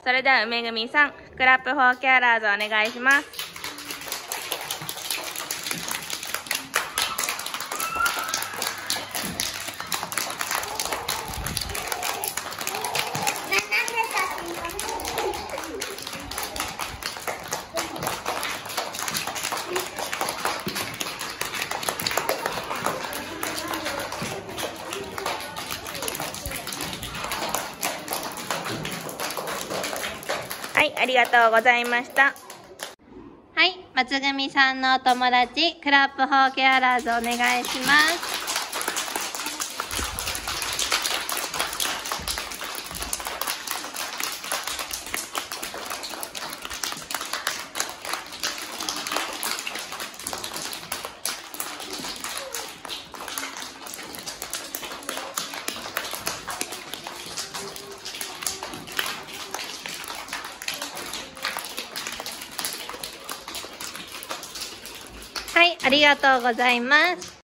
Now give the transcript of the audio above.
それでは梅組さん、クラップフォーキャラーズお願いします。はい、ありがとうございました。はい、松組さんのお友達、クラップホーケアラーズお願いします。はい、ありがとうございます。